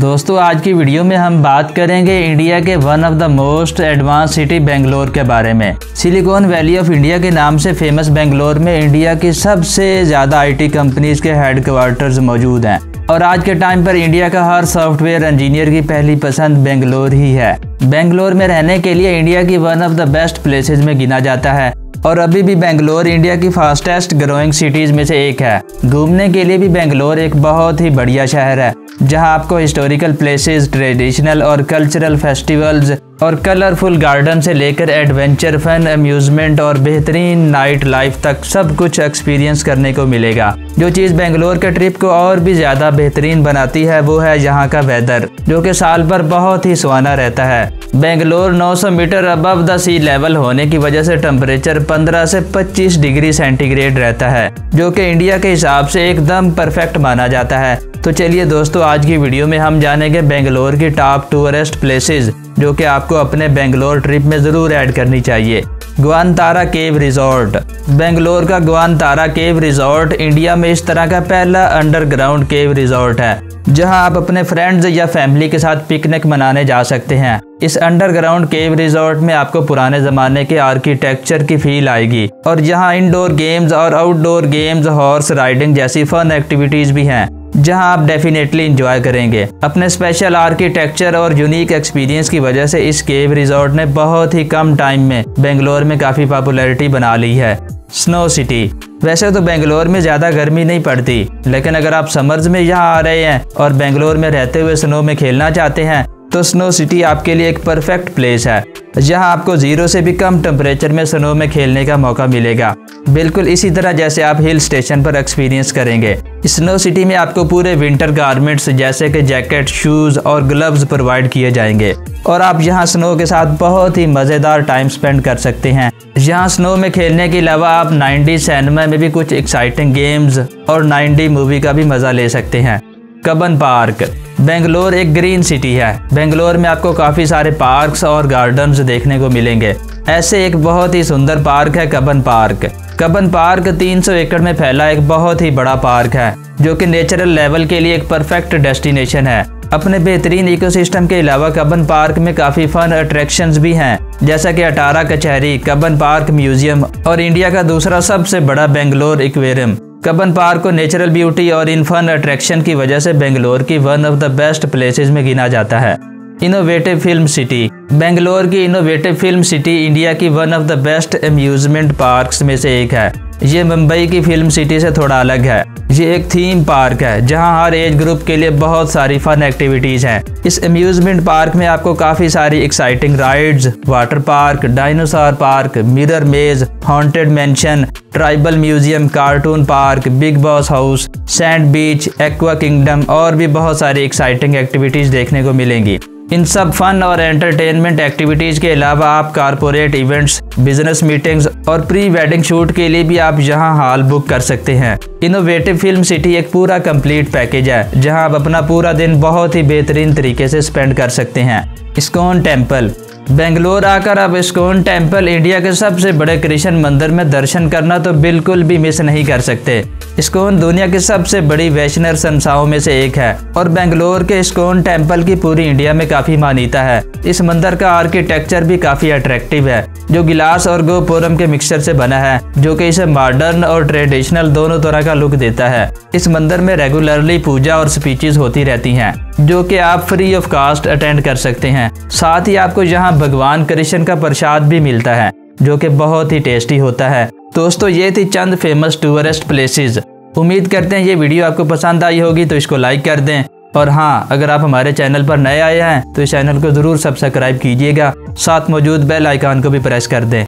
दोस्तों, आज की वीडियो में हम बात करेंगे इंडिया के one of the most advance city Bangalore के बारे में। सिलिकॉन वैली ऑफ़ इंडिया के नाम से फ़ेमस बेंगलोर में इंडिया की सबसे ज़्यादा आईटी कंपनीज़ के हेडक्वार्टर्स मौजूद हैं। और आज के टाइम पर इंडिया का हर सॉफ्टवेयर इंजीनियर की पहली पसंद बेंगलोर ही है। बेंगलोर में रहने के लिए इंडिया की one of the best places में गिना जाता है। और अभी भी बेंगलोर इंडिया की फास्टेस्ट ग्रोइंग सिटीज़ में से एक है। घूमने के लिए भी बेंगलोर एक बहुत ही बढ़िया शहर है, जहाँ आपको हिस्टोरिकल प्लेसेस ट्रेडिशनल और कल्चरल फेस्टिवल्स और कलरफुल गार्डन से लेकर एडवेंचर फन अम्यूजमेंट और बेहतरीन नाइट लाइफ तक सब कुछ एक्सपीरियंस करने को मिलेगा। जो चीज़ बेंगलोर के ट्रिप को और भी ज़्यादा बेहतरीन बनाती है, वो है यहाँ का वेदर जो कि साल भर बहुत ही सुहाना रहता है। Bangalore 900 metre above the sea level होने की वजह से टेम्परेचर 15 से 25 डिग्री सेंटीग्रेड रहता है, जो कि इंडिया के हिसाब से एकदम परफेक्ट माना जाता है। तो चलिए दोस्तों, आज की वीडियो में हम जानेंगे बेंगलोर की टॉप टूरिस्ट प्लेसेस जो कि आपको अपने बेंगलोर ट्रिप में ज़रूर ऐड करनी चाहिए। ग्वानतारा केव रिजॉर्ट बेंगलोर का ग्वानतारा केव रिजॉर्ट इंडिया में इस तरह का पहला अंडरग्राउंड केव रिजॉर्ट है, जहाँ आप अपने फ्रेंड्स या फैमिली के साथ पिकनिक मनाने जा सकते हैं। इस अंडरग्राउंड केव रिजॉर्ट में आपको पुराने ज़माने के आर्किटेक्चर की फील आएगी, और यहाँ इंडोर गेम्स और आउटडोर गेम्स हॉर्स राइडिंग जैसी फन एक्टिविटीज़ भी हैं। जहाँ आप डेफिनेटली इंजॉय करेंगे। अपने स्पेशल आर्किटेक्चर और यूनिक एक्सपीरियंस की वजह से इस केव रिजॉर्ट ने बहुत ही कम टाइम में बेंगलोर में काफ़ी पॉपुलैरिटी बना ली है। स्नो सिटी वैसे तो बेंगलोर में ज़्यादा गर्मी नहीं पड़ती, लेकिन अगर आप समर्स में यहाँ आ रहे हैं और बेंगलोर में रहते हुए स्नो में खेलना चाहते हैं तो स्नो सिटी आपके लिए एक परफेक्ट प्लेस है, जहाँ आपको ज़ीरो से भी कम टेम्परेचर में स्नो में खेलने का मौका मिलेगा। बिल्कुल इसी तरह जैसे आप हिल स्टेशन पर एक्सपीरियंस करेंगे स्नो सिटी में आपको पूरे विंटर गारमेंट्स जैसे कि जैकेट शूज़ और ग्लव्स प्रोवाइड किए जाएँगे। और आप यहाँ स्नो के साथ बहुत ही मज़ेदार टाइम स्पेंड कर सकते हैं। यहाँ स्नो में खेलने के अलावा आप 90 सिनेमा में भी कुछ एक्साइटिंग गेम्स और 90 मूवी का भी मज़ा ले सकते हैं। Cubbon park. बेंगलोर एक ग्रीन सिटी है। बेंगलोर में आपको काफ़ी सारे पार्क्स और गार्डन्स देखने को मिलेंगे। ऐसे एक बहुत ही सुंदर पार्क है कबन पार्क। कबन पार्क 300 एकड़ में फैला एक बहुत ही बड़ा पार्क है, जो कि नेचुरल लेवल के लिए एक परफेक्ट डेस्टिनेशन है। अपने बेहतरीन इकोसिस्टम के अलावा कबन पार्क में काफ़ी फन अट्रैक्शंस भी हैं, जैसा कि Attara Kacheri Cubbon park museum और इंडिया का दूसरा सबसे बड़ा बेंगलोर इक्वेरियम। कबन पार्क को नेचुरल ब्यूटी और इन्फन अट्रैक्शन की वजह से बेंगलोर की one of the best places में गिना जाता है। इनोवेटिव फ़िल्म सिटी बेंगलोर की इनोवेटिव फ़िल्म सिटी इंडिया की one of the best amusement parks में से एक है। ये मुंबई की फ़िल्म सिटी से थोड़ा अलग है। ये एक थीम पार्क है, जहाँ हर एज ग्रुप के लिए बहुत सारी फन एक्टिविटीज़ हैं। इस अम्यूजमेंट पार्क में आपको काफ़ी सारी exciting rides water park dinosaur park mirror maze haunted mansion tribal museum cartoon park Bigg Boss house sand beach aqua kingdom और भी बहुत सारी एक्साइटिंग एक्टिविटीज़ देखने को मिलेंगी। इन सब फन और एंटरटेनमेंट एक्टिविटीज़ के अलावा आप कारपोरेट इवेंट्स बिज़नेस मीटिंग्स और प्री वेडिंग शूट के लिए भी आप यहाँ हॉल बुक कर सकते हैं। इनोवेटिव फ़िल्म सिटी एक पूरा कंप्लीट पैकेज है, जहाँ आप अपना पूरा दिन बहुत ही बेहतरीन तरीके से स्पेंड कर सकते हैं। स्कॉन टेंपल बेंगलोर आकर आप इस्कॉन टेंपल इंडिया के सबसे बड़े कृष्ण मंदिर में दर्शन करना तो बिल्कुल भी मिस नहीं कर सकते। इस्कॉन दुनिया की सबसे बड़ी वैष्णव संस्थाओं में से एक है, और बेंगलोर के इस्कॉन टेंपल की पूरी इंडिया में काफ़ी मान्यता है। इस मंदिर का आर्किटेक्चर भी काफ़ी अट्रैक्टिव है, जो गिलास और गोपुरम के मिक्सचर से बना है, जो कि इसे मॉडर्न और ट्रेडिशनल दोनों तरह का लुक देता है। इस मंदिर में रेगुलरली पूजा और स्पीचेस होती रहती हैं, जो कि आप फ्री ऑफ़ कास्ट अटेंड कर सकते हैं। साथ ही आपको यहाँ भगवान कृष्ण का प्रसाद भी मिलता है, जो कि बहुत ही टेस्टी होता है। दोस्तों, ये थी चंद फ़ेमस टूरिस्ट प्लेसेस उम्मीद करते हैं ये वीडियो आपको पसंद आई होगी तो इसको लाइक कर दें। और हाँ अगर आप हमारे चैनल पर नए आए हैं तो इस चैनल को ज़रूर सब्सक्राइब कीजिएगा। साथ मौजूद बेल आइकान को भी प्रेस कर दें।